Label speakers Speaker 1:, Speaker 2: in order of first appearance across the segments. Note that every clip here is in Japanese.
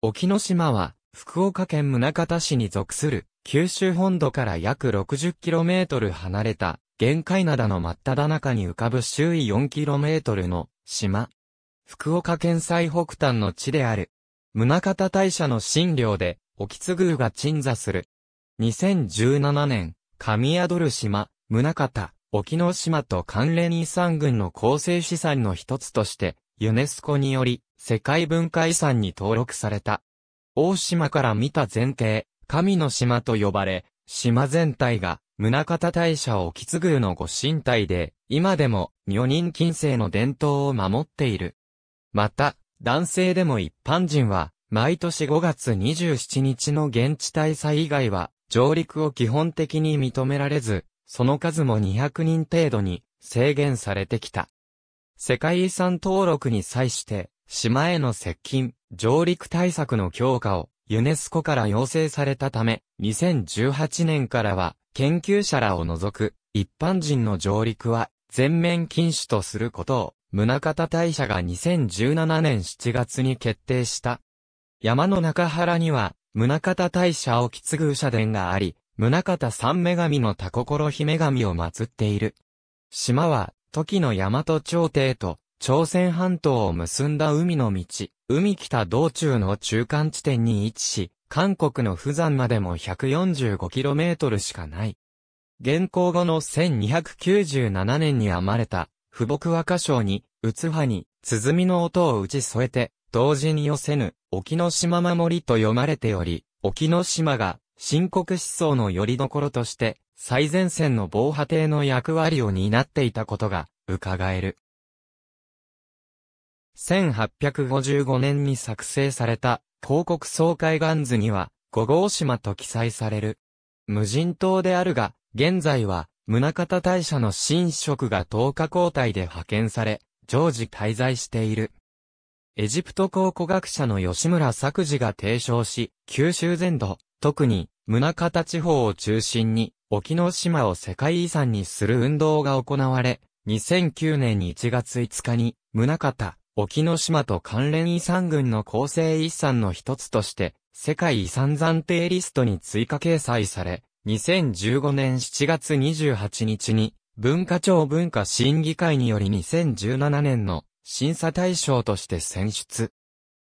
Speaker 1: 沖ノ島は、福岡県宗像市に属する、九州本土から約 60km 離れた、玄海灘の真っ只中に浮かぶ周囲 4km の島。福岡県最北端の地である。宗像大社の神領で、沖津宮が鎮座する。2017年、神宿る島、宗像、沖ノ島と関連遺産群の構成資産の一つとして、ユネスコにより、世界文化遺産に登録された。大島から見た前景、神の島と呼ばれ、島全体が、宗像大社沖津宮のご神体で、今でも、女人禁制の伝統を守っている。また、男性でも一般人は、毎年5月27日の現地大祭以外は、上陸を基本的に認められず、その数も200人程度に制限されてきた。世界遺産登録に際して、島への接近、上陸対策の強化をユネスコから要請されたため、2018年からは研究者らを除く一般人の上陸は全面禁止とすることを、宗像大社が2017年7月に決定した。山の中原には、宗像大社を継ぐ社殿があり、宗像三女神の田心姫神を祀っている。島は、時の大和朝廷と、朝鮮半島を結んだ海の道、海北道中の中間地点に位置し、韓国の釜山までも 145km しかない。現行後の1297年に編まれた、富木和歌唱に、うつはに、鼓の音を打ち添えて、同時に寄せぬ、沖ノ島守りと読まれており、沖ノ島が、深刻思想の拠り所として、最前線の防波堤の役割を担っていたことが、伺える。1855年に作成された、広告総海岸図には、五号島と記載される。無人島であるが、現在は、宗像大社の神職が10日交代で派遣され、常時滞在している。エジプト考古学者の吉村作治が提唱し、九州全土、特に、宗像地方を中心に、沖ノ島を世界遺産にする運動が行われ、2009年1月5日に、宗像、沖ノ島と関連遺産群の構成遺産の一つとして、世界遺産暫定リストに追加掲載され、2015年7月28日に、文化庁文化審議会により2017年の審査対象として選出。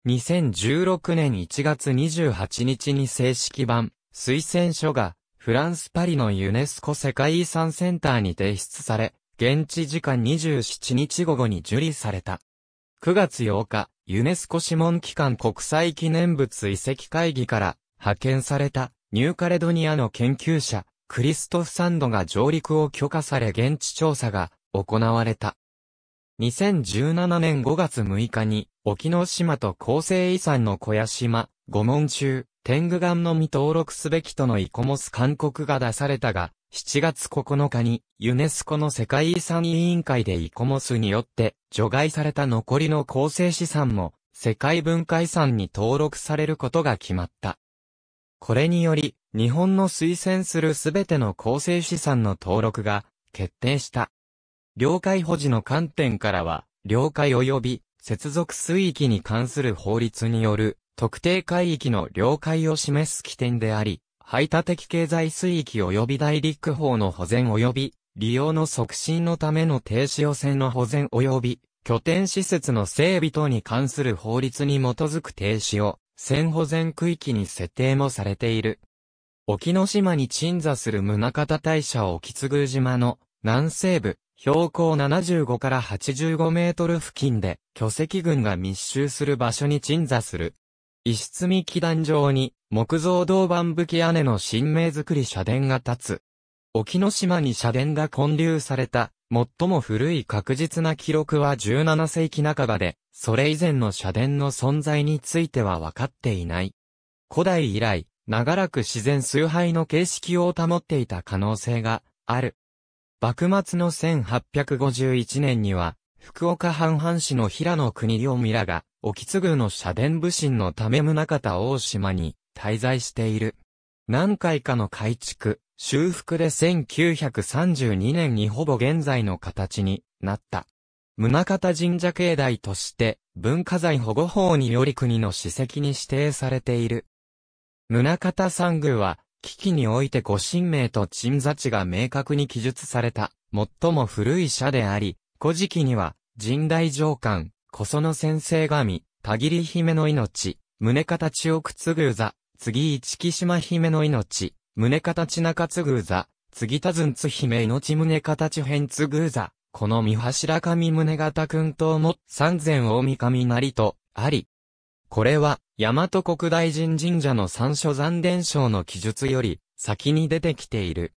Speaker 1: 2016年1月28日に正式版、推薦書が、フランスパリのユネスコ世界遺産センターに提出され、現地時間27日午後に受理された。9月8日、ユネスコ諮問機関国際記念物遺跡会議から派遣されたニューカレドニアの研究者、クリストフ・サンドが上陸を許可され現地調査が行われた。2017年5月6日に、沖ノ島と構成遺産の小屋島、五門中、天狗岩のみ登録すべきとのイコモス勧告が出されたが、7月9日に、ユネスコの世界遺産委員会でイコモスによって、除外された残りの構成資産も、世界文化遺産に登録されることが決まった。これにより、日本の推薦するすべての構成資産の登録が決定した。領海保持の観点からは、領海及び接続水域に関する法律による特定海域の領海を示す起点であり、排他的経済水域及び大陸法の保全及び利用の促進のための停止汚染の保全及び拠点施設の整備等に関する法律に基づく停止を線保全区域に設定もされている。沖ノ島に鎮座する宗像大社沖津宮島の南西部、標高75から85メートル付近で巨石群が密集する場所に鎮座する。石積み基壇上に木造銅板武器屋根の神明造り社殿が立つ。沖ノ島に社殿が建立された最も古い確実な記録は17世紀半ばで、それ以前の社殿の存在については分かっていない。古代以来、長らく自然崇拝の形式を保っていた可能性がある。幕末の1851年には、福岡藩藩士の平野国良ミらが、沖津宮の社殿武神のため宗方大島に滞在している。何回かの改築、修復で1932年にほぼ現在の形になった。宗像神社境内として、文化財保護法により国の史跡に指定されている。宗像山宮は、危機においてご神明と鎮座地が明確に記述された、最も古い社であり、古事記には、神代上官、小園先生神、田切姫の命、宗像千代津宮座、次一木島姫の命、宗像千中津宮座、次多ずんつ姫命宗像千変津宮座、この三柱神宗方君とも三千大神なりと、あり。これは、大和国大神神社の三所残伝承の記述より、先に出てきている。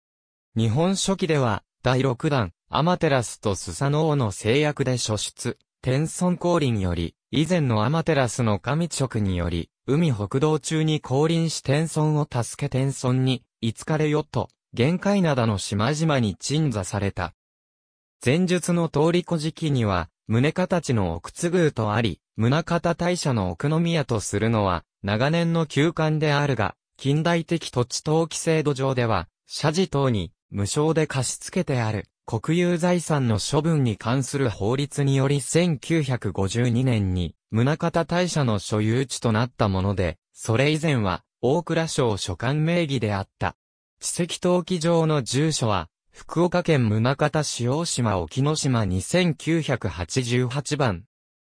Speaker 1: 日本書紀では、第六弾、アマテラスとスサノオの制約で書出、天孫降臨より、以前のアマテラスの神直により、海北道中に降臨し天孫を助け天孫に、いつかれよと、限界灘の島々に鎮座された。前述の通り古事記には、宗方ちの奥津宮とあり、宗方大社の奥宮とするのは、長年の休館であるが、近代的土地登記制度上では、社寺等に無償で貸し付けてある国有財産の処分に関する法律により1952年に宗方大社の所有地となったもので、それ以前は大蔵省所管名義であった。地跡登記上の住所は福岡県宗像市大島沖ノ島2988番。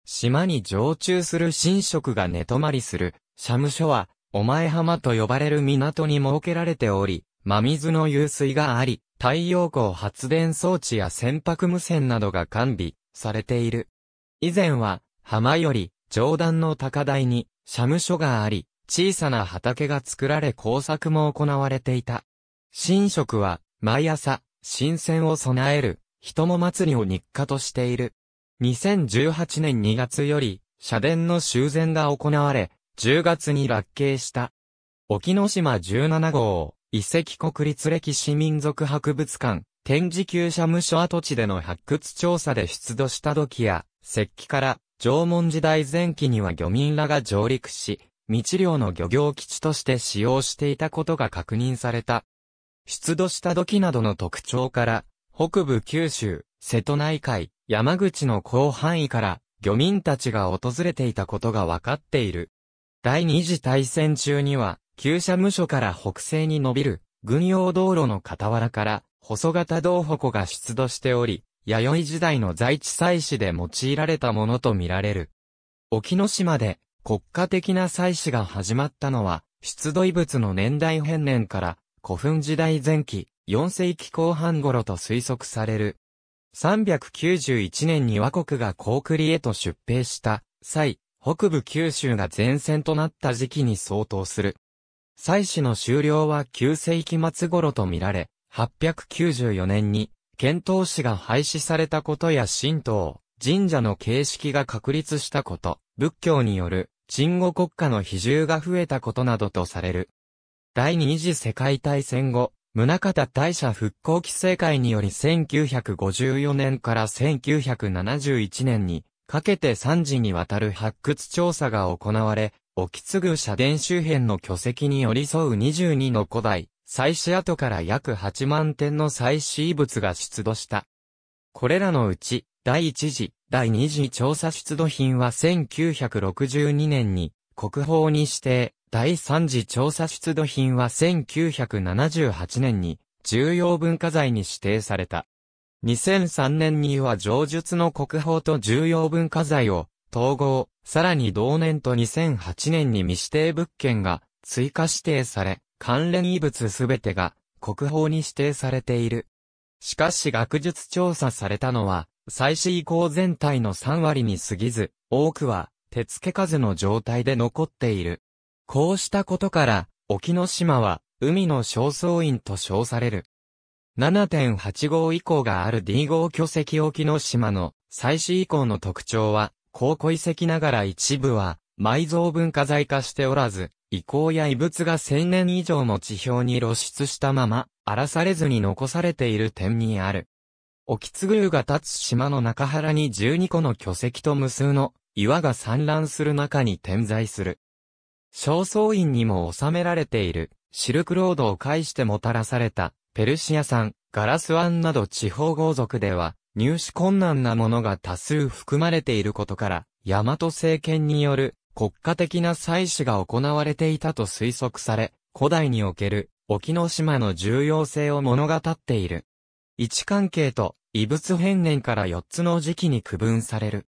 Speaker 1: 島に常駐する神職が寝泊まりする、社務所は、お前浜と呼ばれる港に設けられており、真水の湧水があり、太陽光発電装置や船舶無線などが完備されている。以前は、浜より上段の高台に、社務所があり、小さな畑が作られ工作も行われていた。神職は、毎朝、新鮮を備える、人も祭りを日課としている。2018年2月より、社殿の修繕が行われ、10月に落慶した。沖ノ島17号、遺跡国立歴史民族博物館、展示旧社務所跡地での発掘調査で出土した土器や、石器から、縄文時代前期には漁民らが上陸し、未知量の漁業基地として使用していたことが確認された。出土した土器などの特徴から、北部九州、瀬戸内海、山口の広範囲から漁民たちが訪れていたことが分かっている。第二次大戦中には、旧社務所から北西に伸びる軍用道路の傍らから細型道鉾が出土しており、弥生時代の在地祭祀で用いられたものとみられる。沖ノ島で国家的な祭祀が始まったのは、出土遺物の年代変年から古墳時代前期、4世紀後半頃と推測される。391年に倭国が高栗へと出兵した際、北部九州が前線となった時期に相当する。祭祀の終了は9世紀末頃とみられ、894年に、遣唐使が廃止されたことや神道、神社の形式が確立したこと、仏教による鎮護国家の比重が増えたことなどとされる。第二次世界大戦後、宗像大社復興規制会により1954年から1971年にかけて3次にわたる発掘調査が行われ、沖津宮社殿周辺の巨石に寄り添う22の古代、祭祀跡から約8万点の祭祀遺物が出土した。これらのうち、第1次、第2次調査出土品は1962年に国宝に指定、第3次調査出土品は1978年に重要文化財に指定された。2003年には上述の国宝と重要文化財を統合、さらに同年と2008年に未指定物件が追加指定され、関連遺物すべてが国宝に指定されている。しかし学術調査されたのは、祭祀以降全体の3割に過ぎず、多くは手付け数の状態で残っている。こうしたことから、沖ノ島は海の焦燥院と称される。7.8号以降がある D 号巨石沖ノ島の祭祀以降の特徴は、高古遺跡ながら一部は埋蔵文化財化しておらず、遺構や遺物が千年以上も地表に露出したまま、荒らされずに残されている点にある。沖津宮が立つ島の中原に12個の巨石と無数の岩が散乱する中に点在する。正倉院にも収められている、シルクロードを介してもたらされた、ペルシア産、ガラス湾など地方豪族では、入手困難なものが多数含まれていることから、大和政権による国家的な祭祀が行われていたと推測され、古代における沖ノ島の重要性を物語っている。位置関係と異物変年から4つの時期に区分される。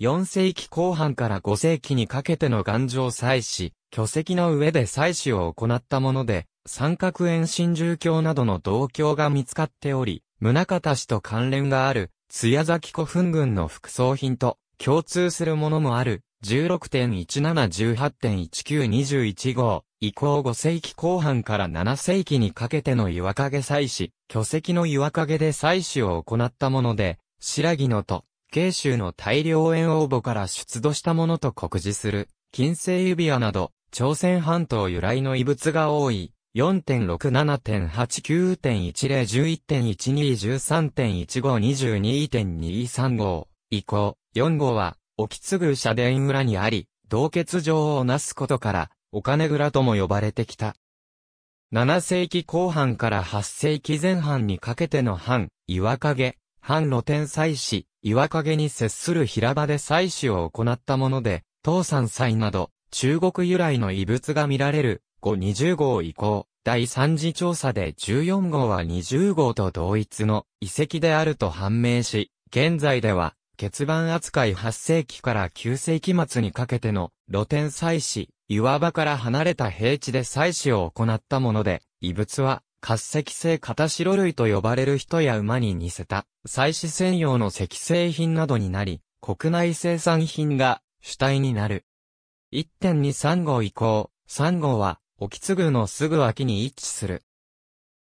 Speaker 1: 4世紀後半から5世紀にかけての頑丈祭祀、巨石の上で祭祀を行ったもので、三角円神獣教などの銅鏡が見つかっており、宗方氏と関連がある、艶崎古墳群の副葬品と共通するものもある、16.17-18.1921号、以降5世紀後半から7世紀にかけての岩影祭祀、巨石の岩影で祭祀を行ったもので、白木のと、慶州の大量円応募から出土したものと告示する、金星指輪など、朝鮮半島由来の遺物が多い、4.67.89.11.12.13.15.22.235以降、4号は、沖津宮社殿裏にあり、洞穴状をなすことから、お金蔵とも呼ばれてきた。7世紀後半から8世紀前半にかけての藩、岩影、藩露天祭祀、岩影に接する平場で祭祀を行ったもので、東山祭など、中国由来の遺物が見られる、520号以降、第三次調査で14号は20号と同一の遺跡であると判明し、現在では、欠番扱い8世紀から9世紀末にかけての露天祭祀、岩場から離れた平地で祭祀を行ったもので、遺物は、活石製型白類と呼ばれる人や馬に似せた、祭祀専用の石製品などになり、国内生産品が主体になる。1.23号以降、3号は、沖津宮のすぐ脇に位置する。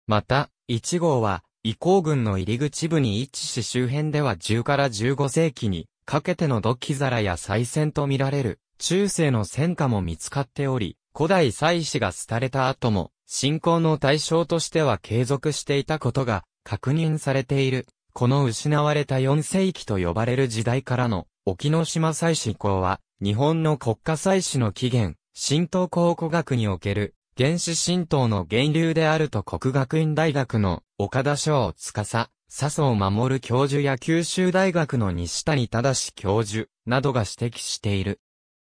Speaker 1: また、1号は、移行軍の入り口部に位置し周辺では10から15世紀にかけての土器皿や再銭と見られる中世の戦火も見つかっており、古代祭祀が廃れた後も信仰の対象としては継続していたことが確認されている。この失われた4世紀と呼ばれる時代からの沖ノ島祭祀以は日本の国家祭祀の起源、神道考古学における原始神道の源流であると国学院大学の岡田翔司、笹生守教授や九州大学の西谷正教授などが指摘している。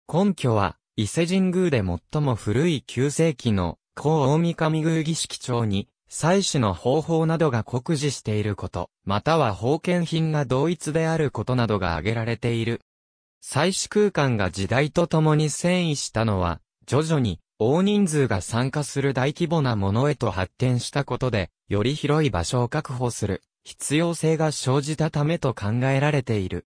Speaker 1: 根拠は、伊勢神宮で最も古い9世紀の高大神宮儀式帳に、祭祀の方法などが告示していること、または封建品が同一であることなどが挙げられている。祭祀空間が時代とともに遷移したのは、徐々に大人数が参加する大規模なものへと発展したことで、より広い場所を確保する必要性が生じたためと考えられている。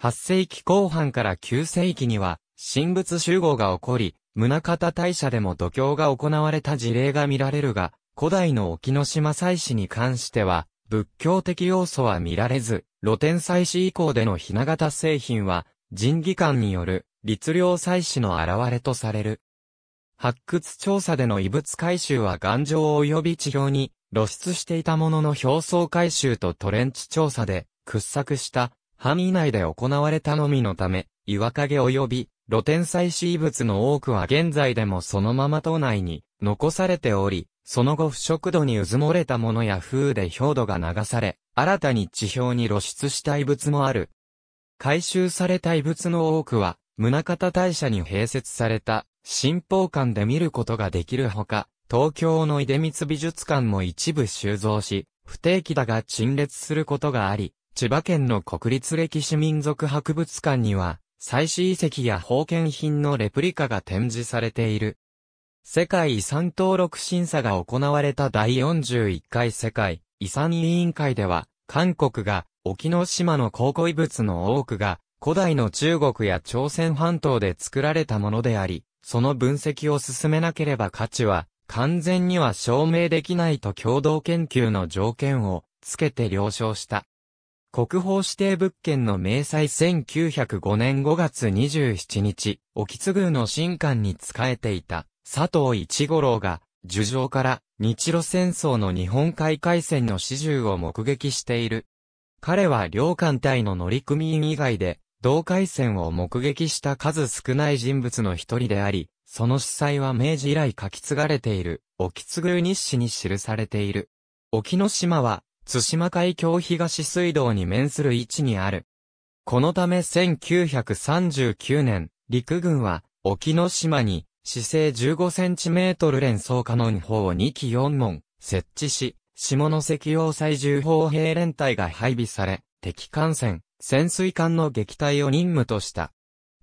Speaker 1: 8世紀後半から9世紀には、神仏集合が起こり、宗方大社でも度胸が行われた事例が見られるが、古代の沖ノ島祭祀に関しては、仏教的要素は見られず、露天祭祀以降でのひな形製品は、人技官による律令祭祀の現れとされる。発掘調査での遺物回収は頑丈及び地表に露出していたものの表層回収とトレンチ調査で掘削した範囲内で行われたのみのため、岩陰及び露天採取遺物の多くは現在でもそのまま島内に残されており、その後不食度に渦漏れたものや風で氷土が流され、新たに地表に露出した遺物もある。回収された遺物の多くは、宗方大社に併設された新宝館で見ることができるほか、東京の出光美術館も一部収蔵し、不定期だが陳列することがあり、千葉県の国立歴史民族博物館には、祭祀遺跡や封建品のレプリカが展示されている。世界遺産登録審査が行われた第41回世界遺産委員会では、韓国が沖ノ島の考古遺物の多くが古代の中国や朝鮮半島で作られたものであり、その分析を進めなければ価値は完全には証明できないと共同研究の条件をつけて了承した。国宝指定物件の明細1905年5月27日、沖津宮の新館に仕えていた佐藤一五郎が、樹上から日露戦争の日本海海戦の始終を目撃している。彼は両艦隊の乗組員以外で、同海戦を目撃した数少ない人物の一人であり、その司祭は明治以来書き継がれている、沖津宮日誌に記されている。沖ノ島は、津島海峡東水道に面する位置にある。このため1939年、陸軍は、沖ノ島に、市勢15センチメートル連装カノン砲2機4門、設置し、下関要塞重砲兵連隊が配備され、敵艦船、潜水艦の撃退を任務とした。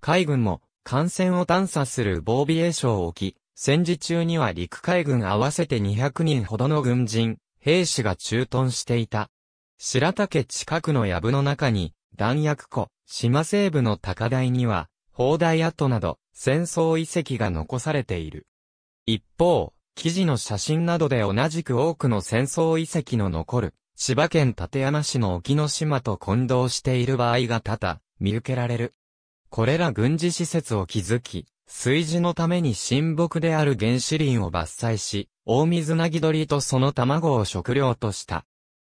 Speaker 1: 海軍も、艦船を探査する防備衛省を置き、戦時中には陸海軍合わせて200人ほどの軍人、兵士が駐屯していた。白竹近くの藪の中に、弾薬庫、島西部の高台には、砲台跡など、戦争遺跡が残されている。一方、記事の写真などで同じく多くの戦争遺跡の残る、千葉県館山市の沖ノ島と混同している場合が多々、見受けられる。これら軍事施設を築き、炊事のために親木である原始林を伐採し、大水なぎ鳥とその卵を食料とした。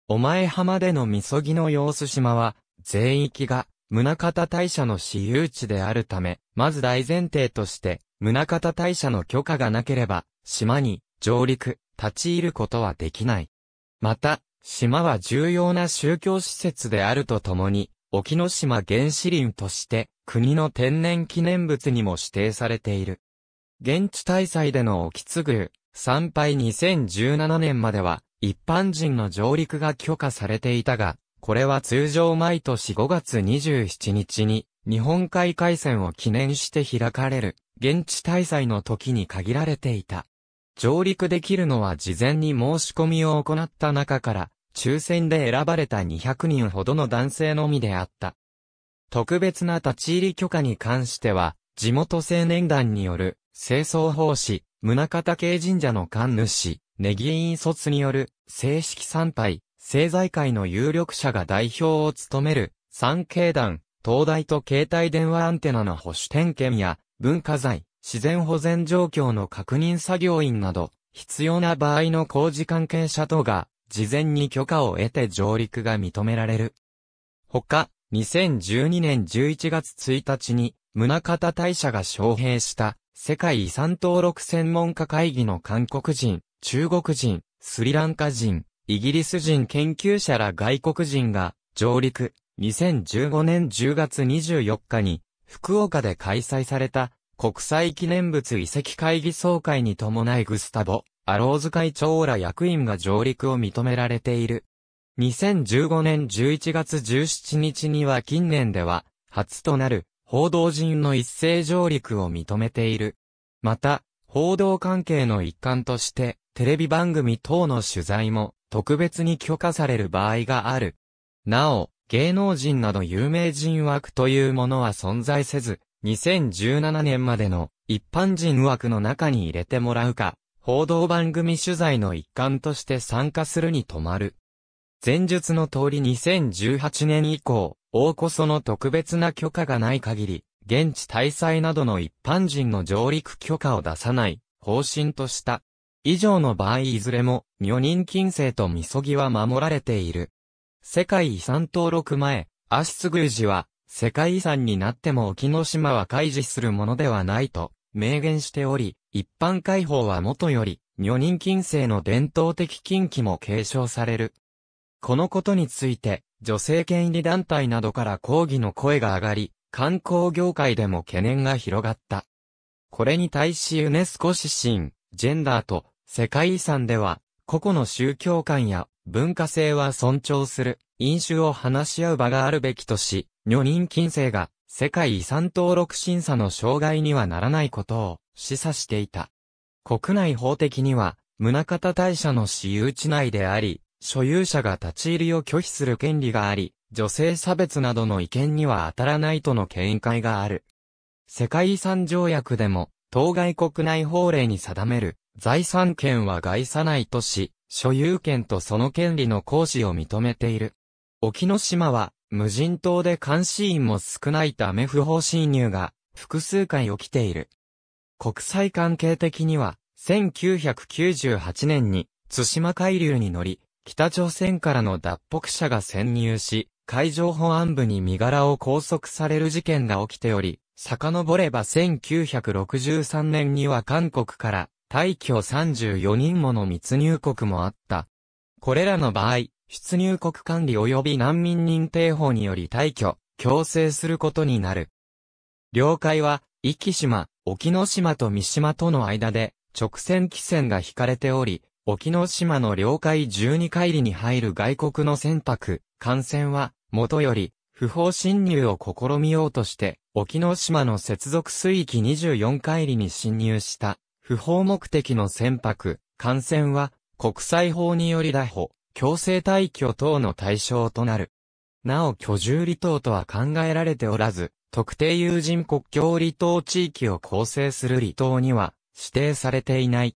Speaker 1: お前浜でのみそぎの様子島は、全域が、宗方大社の私有地であるため、まず大前提として、宗方大社の許可がなければ、島に上陸、立ち入ることはできない。また、島は重要な宗教施設であるとともに、沖ノ島原始林として国の天然記念物にも指定されている。現地大祭での沖津宮、参拝2017年までは一般人の上陸が許可されていたが、これは通常毎年5月27日に日本海海戦を記念して開かれる現地大祭の時に限られていた。上陸できるのは事前に申し込みを行った中から、抽選で選ばれた200人ほどの男性のみであった。特別な立ち入り許可に関しては、地元青年団による、清掃奉仕、宗方系神社の神主、ネギ院卒による、正式参拝、政財界の有力者が代表を務める、三景団、東大と携帯電話アンテナの保守点検や、文化財、自然保全状況の確認作業員など、必要な場合の工事関係者等が、事前に許可を得て上陸が認められる。ほか、2012年11月1日に、宗方大社が招聘した世界遺産登録専門家会議の韓国人、中国人、スリランカ人、イギリス人研究者ら外国人が上陸、2015年10月24日に福岡で開催された国際記念物遺跡会議総会に伴いグスタボ、アローズ会長ら役員が上陸を認められている。2015年11月17日には近年では、初となる、報道陣の一斉上陸を認めている。また、報道関係の一環として、テレビ番組等の取材も、特別に許可される場合がある。なお、芸能人など有名人枠というものは存在せず、2017年までの一般人枠の中に入れてもらうか、報道番組取材の一環として参加するに止まる。前述の通り2018年以降、大こその特別な許可がない限り、現地大祭などの一般人の上陸許可を出さない方針とした。以上の場合いずれも、女人禁制とみそぎは守られている。世界遺産登録前、アシス宮司は、世界遺産になっても沖ノ島は開示するものではないと明言しており、一般開放は元より、女人禁制の伝統的禁忌も継承される。このことについて、女性権利団体などから抗議の声が上がり、観光業界でも懸念が広がった。これに対しユネスコ指針、ジェンダーと世界遺産では、個々の宗教観や文化性は尊重する、飲酒を話し合う場があるべきとし、女人禁制が世界遺産登録審査の障害にはならないことを示唆していた。国内法的には、宗方大社の私有地内であり、所有者が立ち入りを拒否する権利があり、女性差別などの意見には当たらないとの見解がある。世界遺産条約でも、当該国内法令に定める財産権は害さないとし、所有権とその権利の行使を認めている。沖ノ島は無人島で監視員も少ないため不法侵入が複数回起きている。国際関係的には、1998年に津島海流に乗り、北朝鮮からの脱北者が潜入し、海上保安部に身柄を拘束される事件が起きており、遡れば1963年には韓国から大挙34人もの密入国もあった。これらの場合、出入国管理及び難民認定法により退去、強制することになる。領海は、壱岐島、沖ノ島と三島との間で、直線汽船が引かれており、沖ノ島の領海12海里に入る外国の船舶、艦船は、元より、不法侵入を試みようとして、沖ノ島の接続水域24海里に侵入した、不法目的の船舶、艦船は、国際法により逮捕、強制退去等の対象となる。なお居住離島とは考えられておらず、特定有人国境離島地域を構成する離島には指定されていない。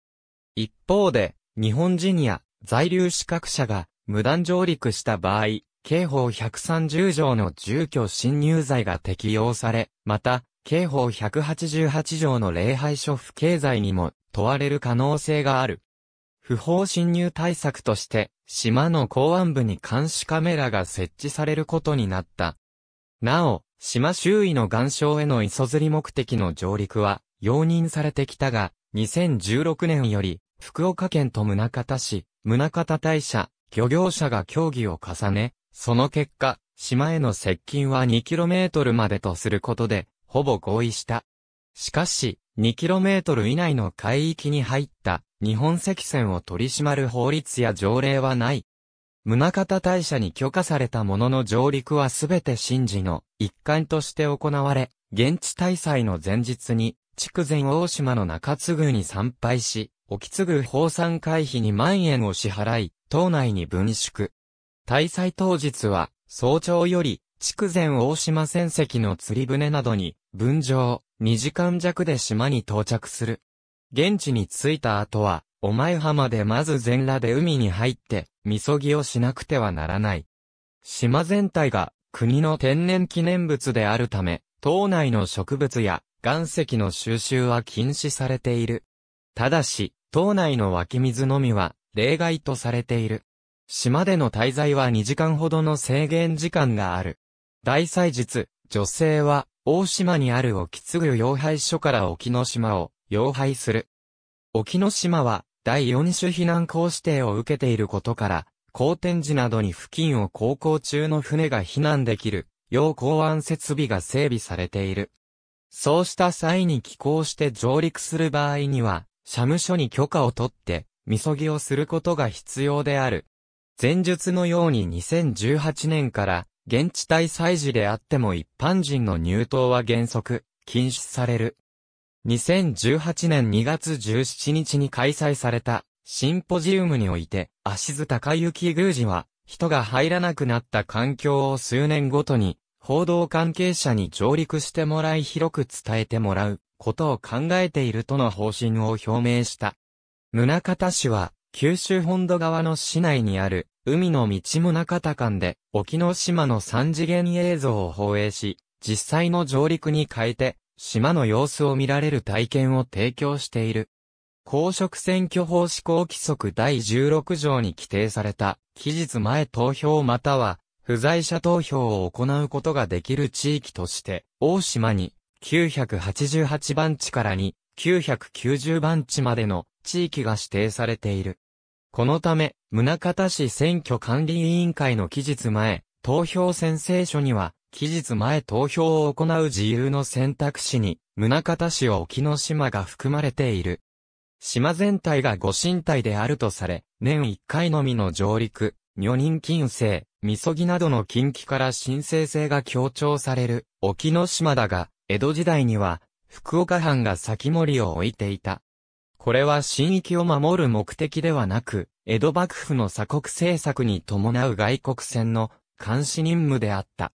Speaker 1: 一方で、日本人や在留資格者が無断上陸した場合、刑法130条の住居侵入罪が適用され、また、刑法188条の礼拝書不敬罪にも問われる可能性がある。不法侵入対策として、島の港湾部に監視カメラが設置されることになった。なお、島周囲の岩礁への磯釣り目的の上陸は容認されてきたが、2016年より、福岡県と宗像市、宗像大社、漁業者が協議を重ね、その結果、島への接近は 2km までとすることで、ほぼ合意した。しかし、2km 以内の海域に入った日本赤線を取り締まる法律や条例はない。宗像大社に許可されたものの上陸はすべて神事の一環として行われ、現地大祭の前日に、筑前大島の中津宮に参拝し、沖津宮法産会費に万円を支払い、島内に分縮。大祭当日は、早朝より、筑前大島船籍の釣り船などに、分乗、2時間弱で島に到着する。現地に着いた後は、お前浜でまず全裸で海に入って、みそぎをしなくてはならない。島全体が国の天然記念物であるため、島内の植物や岩石の収集は禁止されている。ただし、島内の湧き水のみは例外とされている。島での滞在は2時間ほどの制限時間がある。大祭日、女性は大島にある沖継ぐ養廃所から沖ノ島を養廃する。沖ノ島は第4種避難港指定を受けていることから、航天時などに付近を航行中の船が避難できる、要港湾設備が整備されている。そうした際に寄港して上陸する場合には、社務所に許可を取って、みそぎをすることが必要である。前述のように2018年から現地対祭時であっても一般人の入島は原則、禁止される。2018年2月17日に開催されたシンポジウムにおいて、足津高雪宮司は、人が入らなくなった環境を数年ごとに、報道関係者に上陸してもらい広く伝えてもらうことを考えているとの方針を表明した。宗像市は、九州本土側の市内にある海の道宗像間で沖ノ島の三次元映像を放映し、実際の上陸に変えて、島の様子を見られる体験を提供している。公職選挙法施行規則第16条に規定された、期日前投票または、不在者投票を行うことができる地域として、大島に、988番地からに、990番地までの地域が指定されている。このため、宗像市選挙管理委員会の期日前、投票宣誓書には、期日前投票を行う自由の選択肢に、宗像市沖ノ島が含まれている。島全体がご神体であるとされ、年1回のみの上陸、女人禁制、みそぎなどの禁忌から神聖性が強調される沖ノ島だが、江戸時代には、福岡藩が先森を置いていた。これは新域を守る目的ではなく、江戸幕府の鎖国政策に伴う外国船の監視任務であった。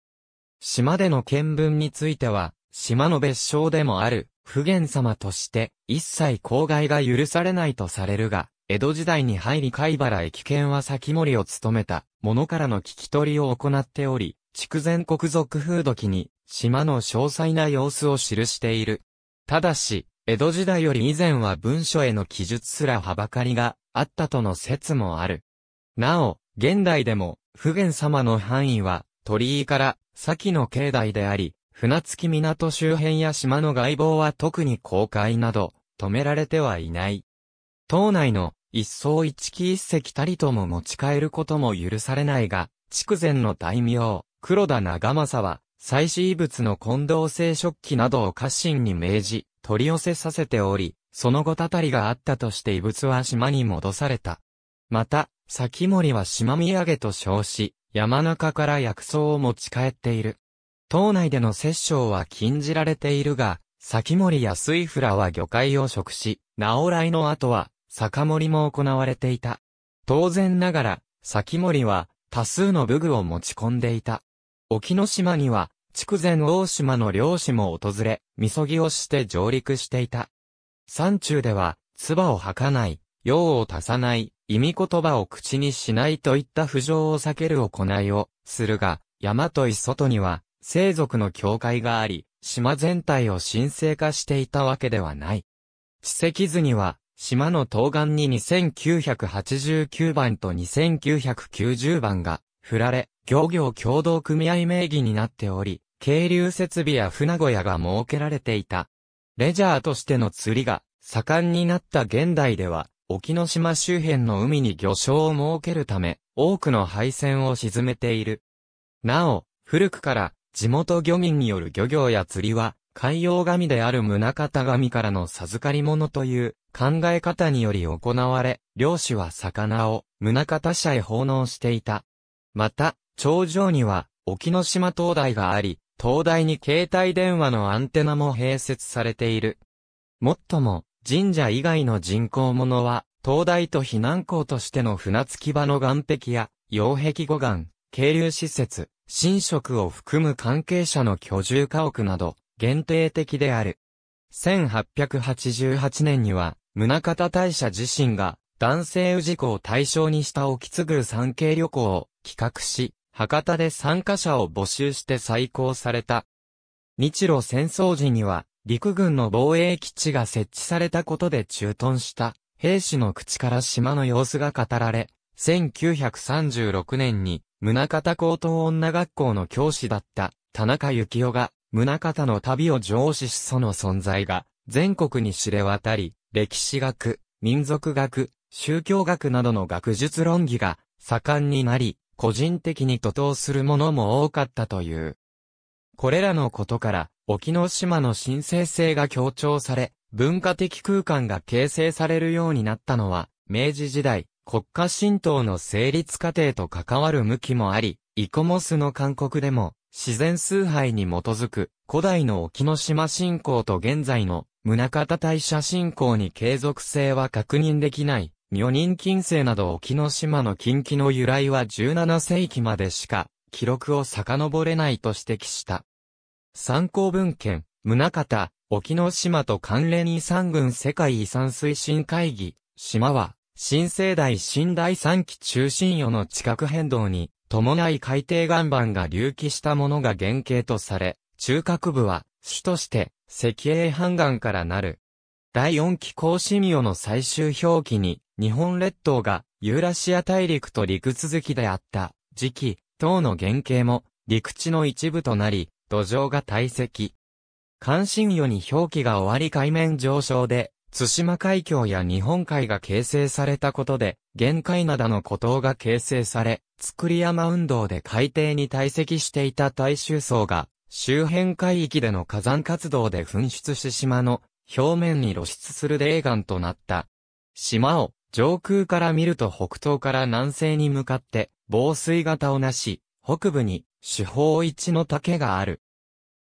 Speaker 1: 島での見聞については、島の別称でもある、普賢様として、一切公害が許されないとされるが、江戸時代に入り貝原駅検は先森を務めた者からの聞き取りを行っており、筑前国族風土記に、島の詳細な様子を記している。ただし、江戸時代より以前は文書への記述すらはばかりがあったとの説もある。なお、現代でも、普賢様の範囲は、鳥居から先の境内であり、船着港周辺や島の外房は特に公開など、止められてはいない。島内の一層一木一石たりとも持ち帰ることも許されないが、筑前の大名、黒田長政は、祭祀遺物の近藤製食器などを家臣に命じ、取り寄せさせており、その後たたりがあったとして遺物は島に戻された。また、先森は島土産と称し、山中から薬草を持ち帰っている。島内での殺生は禁じられているが、先森や水フラは魚介を食し、直来の後は、酒盛りも行われていた。当然ながら、先森は、多数の武具を持ち込んでいた。沖ノ島には、筑前大島の漁師も訪れ、みそぎをして上陸していた。山中では、唾を吐かない、用を足さない、意味言葉を口にしないといった不条を避ける行いをするが、山と一外には、生族の境界があり、島全体を神聖化していたわけではない。地石図には、島の東岸に2989番と2990番が、振られ、漁業協同組合名義になっており、渓流設備や船小屋が設けられていた。レジャーとしての釣りが盛んになった現代では、沖ノ島周辺の海に漁礁を設けるため、多くの配線を沈めている。なお、古くから地元漁民による漁業や釣りは、海洋神である宗方神からの授かり物という考え方により行われ、漁師は魚を宗方社へ奉納していた。また、頂上には沖ノ島灯台があり、灯台に携帯電話のアンテナも併設されている。もっとも、神社以外の人工物は、灯台と避難港としての船着き場の岸壁や、擁壁護岸、渓流施設、神職を含む関係者の居住家屋など、限定的である。1888年には、宗方大社自身が、男性氏子を対象にした沖継ぐ産経旅行を企画し、博多で参加者を募集して再興された。日露戦争時には、陸軍の防衛基地が設置されたことで駐屯した兵士の口から島の様子が語られ、1936年に宗方高等女学校の教師だった田中幸雄が宗方の旅を上司しその存在が全国に知れ渡り、歴史学、民族学、宗教学などの学術論議が盛んになり、個人的に徒党するものも多かったという。これらのことから、沖ノ島の神聖性が強調され、文化的空間が形成されるようになったのは、明治時代、国家神道の成立過程と関わる向きもあり、イコモスの勧告でも、自然崇拝に基づく、古代の沖ノ島信仰と現在の、宗方大社信仰に継続性は確認できない。女人近世など沖ノ島の近畿の由来は17世紀までしか、記録を遡れないと指摘した。参考文献、宗方、沖ノ島と関連遺産群世界遺産推進会議、島は、新生代新第三期中心予の地殻変動に、伴い海底岩盤が隆起したものが原型とされ、中核部は、主として、石英半岩からなる。第4期更新予の最終表記に、日本列島がユーラシア大陸と陸続きであった時期、等の原型も陸地の一部となり、土壌が堆積。関心予に表記が終わり海面上昇で、津島海峡や日本海が形成されたことで、限界灘の孤島が形成され、作り山運動で海底に堆積していた大衆層が、周辺海域での火山活動で噴出し島の表面に露出する泥岩となった。島を上空から見ると北東から南西に向かって防水型をなし、北部に四方一の竹がある。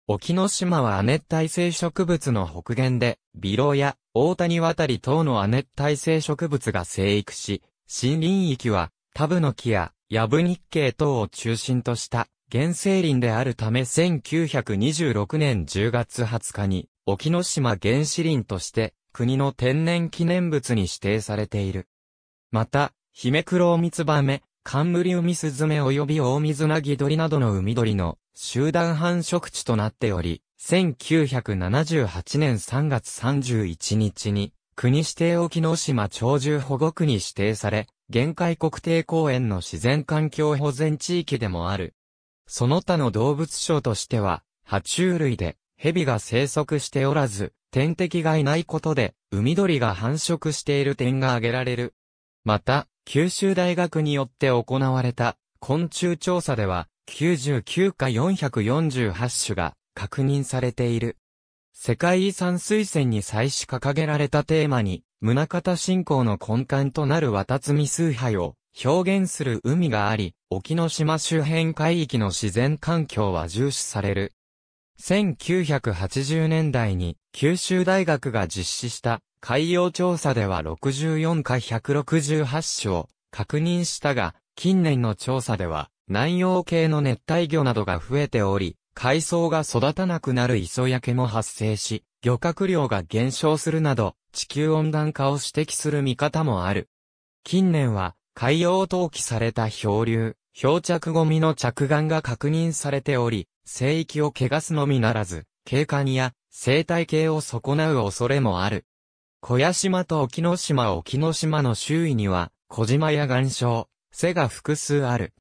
Speaker 1: 沖ノ島は亜熱帯性植物の北限で、ビロや大谷渡り等の亜熱帯性植物が生育し、森林域はタブノキやヤブ日系等を中心とした原生林であるため1926年10月20日に沖ノ島原始林として国の天然記念物に指定されている。また、ヒメクロウミツバメ、カンムリウミスズメ及びオオミズナギドリなどの海鳥の集団繁殖地となっており、1978年3月31日に国指定沖ノ島鳥獣保護区に指定され、限界国定公園の自然環境保全地域でもある。その他の動物種としては、爬虫類で、蛇が生息しておらず、天敵がいないことで、海鳥が繁殖している点が挙げられる。また、九州大学によって行われた昆虫調査では、99か448種が確認されている。世界遺産推薦に際し掲げられたテーマに、宗像信仰の根幹となる渡積崇拝を表現する海があり、沖ノ島周辺海域の自然環境は重視される。1980年代に九州大学が実施した海洋調査では64か168種を確認したが、近年の調査では南洋系の熱帯魚などが増えており、海藻が育たなくなる磯焼けも発生し、漁獲量が減少するなど、地球温暖化を指摘する見方もある。近年は、海洋投棄された漂流、漂着ゴミの着岸が確認されており、聖域を汚すのみならず、景観や生態系を損なう恐れもある。小屋島と沖ノ島沖ノ島の周囲には、小島や岩礁、瀬が複数ある。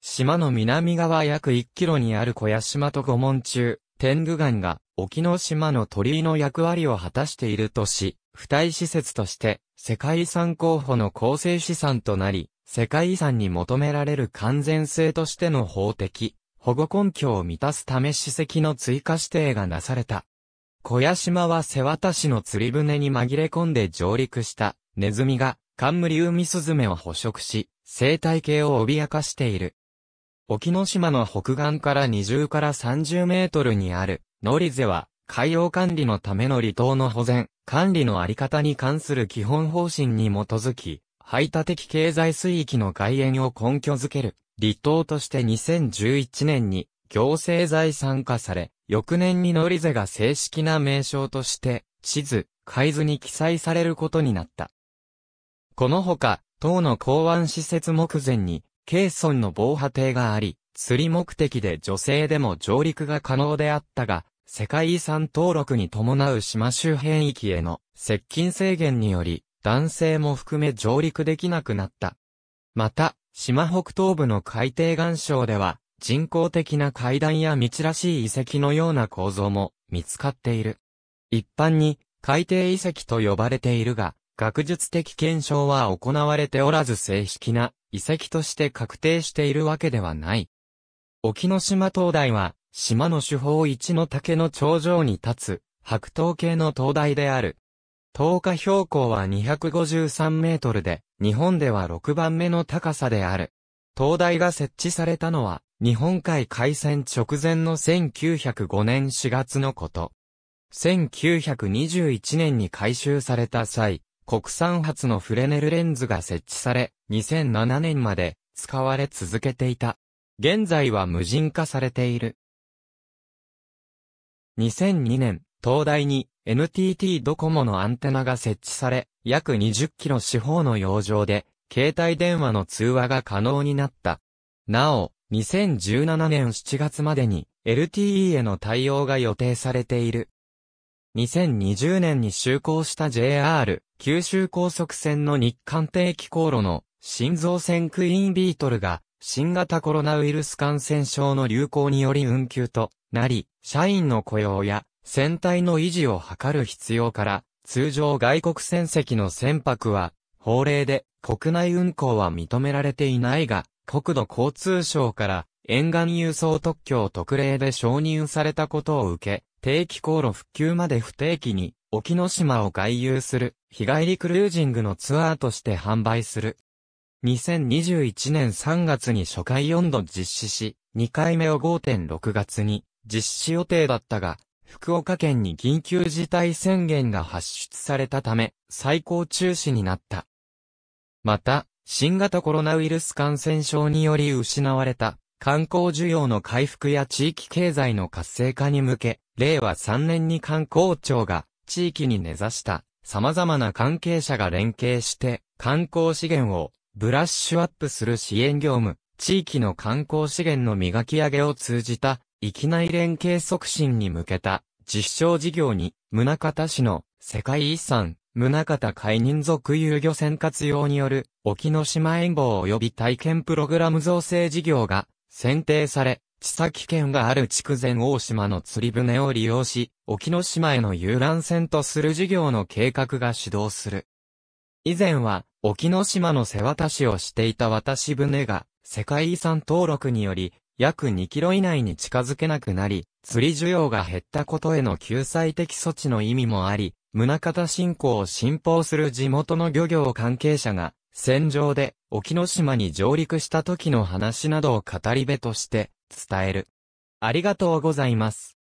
Speaker 1: 島の南側約1キロにある小屋島と五門中、天狗岩が沖ノ島の鳥居の役割を果たしているとし、付帯施設として世界遺産候補の構成資産となり、世界遺産に求められる完全性としての法的、保護根拠を満たすため史跡の追加指定がなされた。小屋島は瀬渡しの釣り船に紛れ込んで上陸したネズミが冠ウミスズメを捕食し、生態系を脅かしている。沖ノ島の北岸から20から30メートルにあるノリゼは海洋管理のための離島の保全、管理のあり方に関する基本方針に基づき、排他的経済水域の外縁を根拠づける、離島として2011年に行政財産化され、翌年にノリゼが正式な名称として、地図、海図に記載されることになった。このほか、島の港湾施設目前に、ケーソンの防波堤があり、釣り目的で女性でも上陸が可能であったが、世界遺産登録に伴う島周辺域への接近制限により、男性も含め上陸できなくなった。また、島北東部の海底岩礁では、人工的な階段や道らしい遺跡のような構造も見つかっている。一般に海底遺跡と呼ばれているが、学術的検証は行われておらず正式な遺跡として確定しているわけではない。沖ノ島灯台は、島の主峰一の竹の頂上に立つ、白桃系の灯台である。10日標高は253メートルで、日本では6番目の高さである。灯台が設置されたのは、日本海海戦直前の1905年4月のこと。1921年に改修された際、国産初のフレネルレンズが設置され、2007年まで使われ続けていた。現在は無人化されている。2002年、東大に NTT ドコモのアンテナが設置され、約20キロ四方の洋上で、携帯電話の通話が可能になった。なお、2017年7月までに LTE への対応が予定されている。2020年に就航した JR 九州高速線の日韓定期航路の心臓線クイーンビートルが新型コロナウイルス感染症の流行により運休となり、社員の雇用や船体の維持を図る必要から、通常外国船籍の船舶は、法令で国内運航は認められていないが、国土交通省から沿岸輸送特許を特例で承認されたことを受け、定期航路復旧まで不定期に沖ノ島を外遊する日帰りクルージングのツアーとして販売する。2021年3月に初回4度実施し、2回目を5.6月に実施予定だったが、福岡県に緊急事態宣言が発出されたため、最高中止になった。また、新型コロナウイルス感染症により失われた観光需要の回復や地域経済の活性化に向け、令和3年に観光庁が地域に根ざした様々な関係者が連携して観光資源をブラッシュアップする支援業務、地域の観光資源の磨き上げを通じた域内連携促進に向けた実証事業に、宗像市の世界遺産、宗像海人族遊漁船活用による沖ノ島遠望及び体験プログラム造成事業が選定され、地先県がある筑前大島の釣り船を利用し、沖ノ島への遊覧船とする事業の計画が始動する。以前は、沖ノ島の瀬渡しをしていた渡し船が、世界遺産登録により、約2キロ以内に近づけなくなり、釣り需要が減ったことへの救済的措置の意味もあり、宗方信仰を信奉する地元の漁業関係者が、戦場で沖ノ島に上陸した時の話などを語り部として伝える。ありがとうございます。